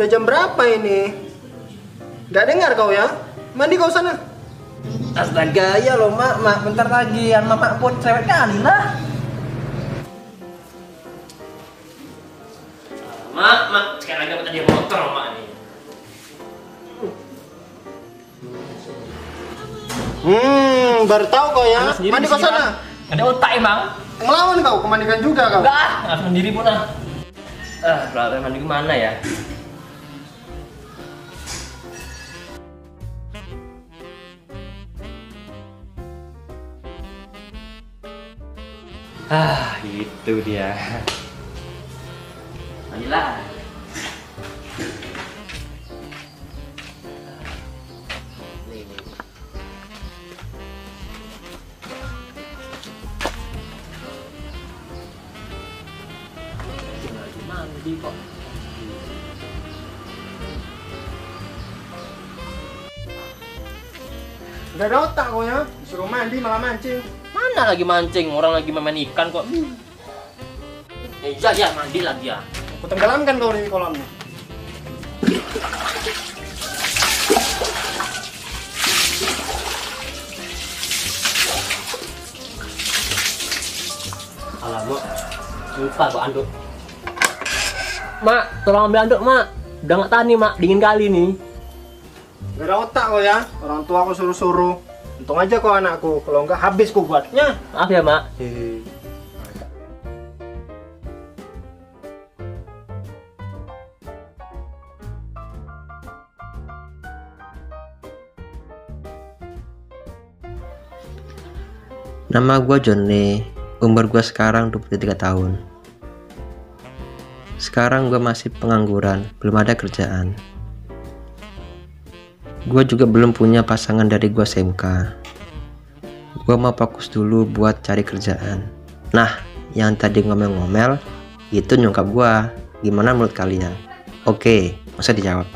udah jam berapa ini? Gak dengar kau ya? Mandi kau sana. Astaga, ya loh mak, mak bentar lagi an mama pun cewek kali lah. Mak, mak, sekarang lagi tadi motor mak nih. Hmm, baru tahu kau ya. Sendiri Mandi di kau sana. Mak. Ada otak emang. Ngelawan kau, kemandikan juga kau. Enggak, ah, sendiri pun ah. Ah, berapa mandi ke mana ya? Ah, itu dia. Lagi mandi kok. Gak ada otak kau ya. Disuruh mandi malah mancing. Mana lagi mancing? Orang lagi main ikan kok. Eh, iya, ya, mandi lagi ya. Aku tenggelamkan kau di kolamnya. Alamak, lupa kok anduk. Mak, tolong ambil anduk, Mak. Udah nggak tahan nih, Mak. Dingin kali nih. Gak ada otak kau ya. Orang tua aku suruh-suruh. Untung aja kau anakku. Kalau enggak habis ku buatnya. Maaf ya, Mak. Nama gue John Lee, umur gue sekarang 23 tahun. Sekarang gue masih pengangguran, belum ada kerjaan. Gue juga belum punya pasangan dari gue SMK. Gue mau fokus dulu buat cari kerjaan. Nah, yang tadi ngomel-ngomel, itu nyungkap gue. Gimana menurut kalian? Oke, masa dijawab.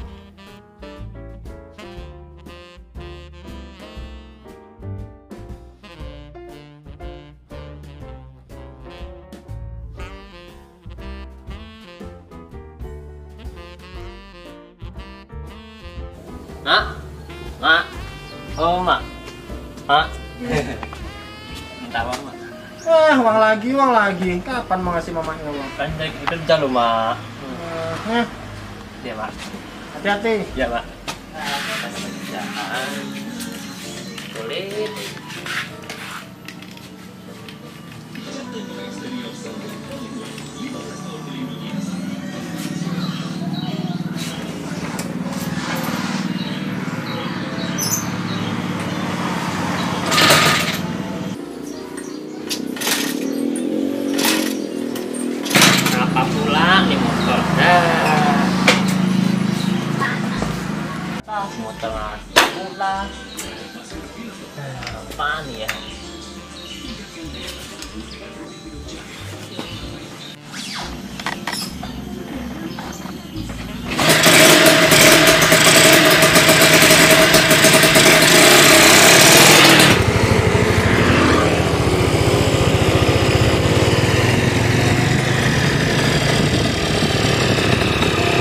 Mak? Mak? Oh, Mak. Mak? Minta uang, Mak. Wah, uang lagi, uang lagi. Kapan mau ngasih mamanya uang? Kan dari kerja loh, Mak. Eh, Iya, Mak. hati-hati. Iya, Mak. Kerjaan. Ah, mati pula. Apa nih ya?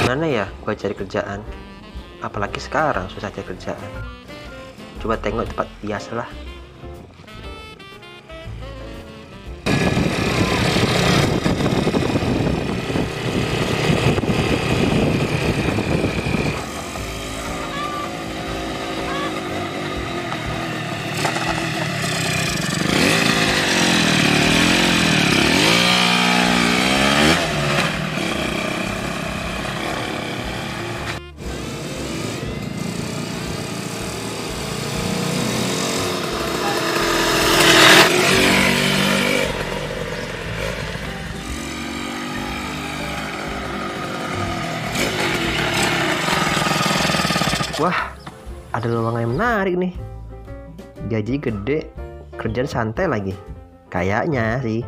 Mana ya gue cari kerjaan? Apalagi sekarang susah cari kerjaan. Coba tengok tempat biasa ada lowongan yang menarik nih. Gaji gede, kerjaan santai lagi. Kayaknya sih.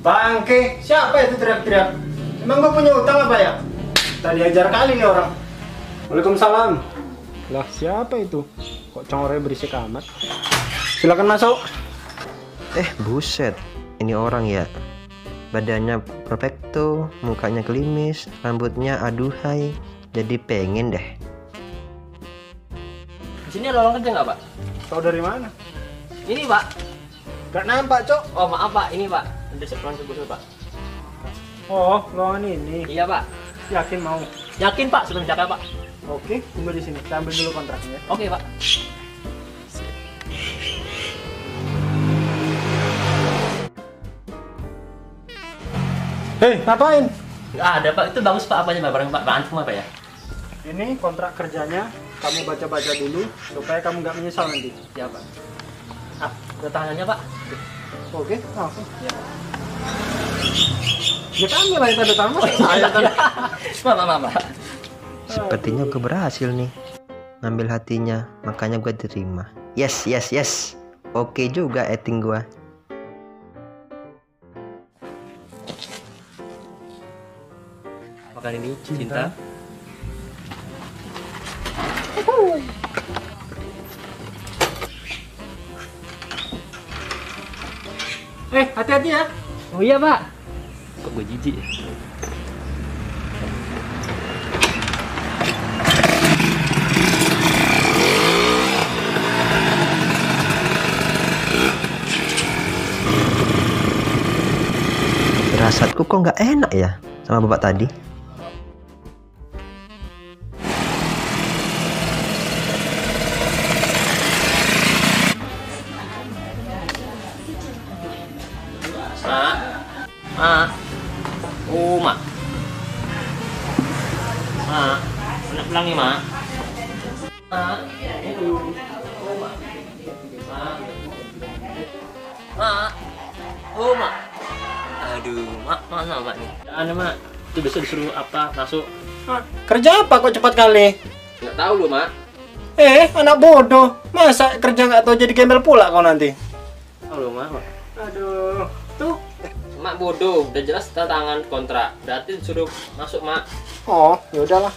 Bangke, siapa itu teriak-teriak? Emang gue punya utang apa ya? Tadi ajar kali nih orang. Waalaikumsalam. Lah, siapa itu? Kok congornya berisik amat? Silakan masuk. Eh buset, ini orang ya. Badannya perfecto, mukanya gelimis, rambutnya aduhai. Jadi pengen deh. Di sini ada orang kerja nggak pak? Tahu dari mana? Ini pak. Gak nampak, Cok. Oh maaf pak, ini pak. Ada sepulang sebuah pak. Oh, ruangan ini. Iya pak. Yakin mau? Yakin pak sebelum jaga pak? Oke, tunggu di sini. Saya ambil dulu kontraknya. ya. Oke pak. Hei, ngapain? Nggak ada pak. Itu bagus pak apanya pak? Barang pak bahan semua pak ya? Ini kontrak kerjanya. Kamu baca-baca dulu supaya kamu nggak menyesal nanti. Iya pak. Ah, udah tangannya pak. Oke, langsung. Iya. Ya kami lah yang tanda tangan. Saya tanda. Sepertinya gue berhasil nih ngambil hatinya, makanya gue terima. Yes, yes, yes. Oke juga acting gue. Makan ini cinta. Eh, hati-hati ya. Oh iya pak. Kok gue jijik ya? Rasatku kok nggak enak ya sama bapak tadi. Mak. Oh, Mak. Mak. Nak pulang nih, Mak. Mak. Oh. Mak. Mak. Oh, Mak. Aduh, Mak, mana Mak nih? Anu, Mak. Itu besok disuruh apa? Masuk. Ah, Kerja apa kok cepat kali? Nggak tahu lu, Mak. Eh, anak bodoh. Masa kerja nggak tahu jadi gembel pula kau nanti? Lu, Mak. Mak. Aduh, tuh. Mak bodoh, udah jelas tanda tangan kontrak. Berarti disuruh masuk, Mak. Oh, ya udahlah.